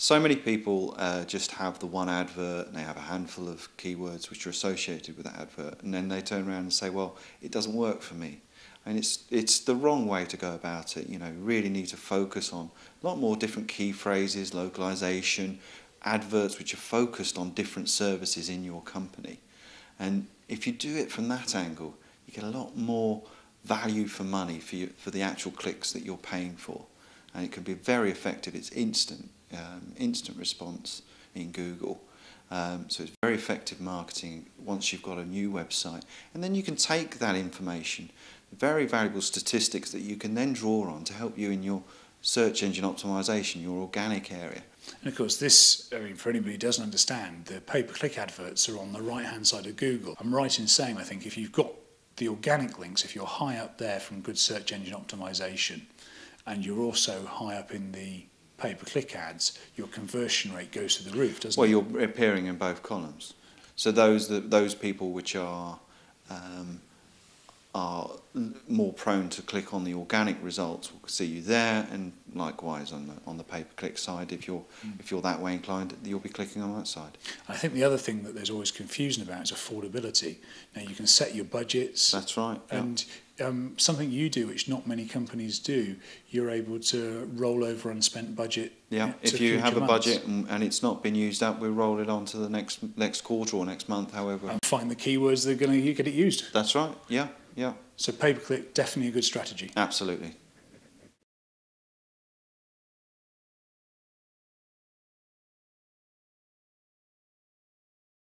So many people uh, just have the one advert and they have a handful of keywords which are associated with that advert, and then they turn around and say, "Well, it doesn't work for me." And it's it's the wrong way to go about it. You know, you really need to focus on a lot more different key phrases, localization, adverts which are focused on different services in your company. And if you do it from that angle, you get a lot more value for money for you, for the actual clicks that you're paying for, and it can be very effective. It's instant um, instant response in Google. Um, so it's very effective marketing once you've got a new website. And then you can take that information, very valuable statistics that you can then draw on to help you in your search engine optimization, your organic area. And of course, this, I mean, for anybody who doesn't understand, the pay per click adverts are on the right hand side of Google. I'm right in saying, I think, if you've got the organic links, if you're high up there from good search engine optimization, and you're also high up in the pay-per-click ads, your conversion rate goes to the roof, doesn't well, it? Well, you're appearing in both columns. So those, that, those people which are um, are more prone to click on the organic results will see you there, and likewise on the on the pay-per-click side, if you're mm. if you're that way inclined, you'll be clicking on that side. I think the other thing that there's always confusion about is affordability. Now you can set your budgets. That's right. And um, something you do, which not many companies do, you're able to roll over unspent budget. Yeah, if you have a months. budget and, and, it's not been used up, we'll roll it on to the next next quarter or next month, however. And find the keywords that are going to get it used. That's right. Yeah, yeah. So pay per click definitely a good strategy. Absolutely.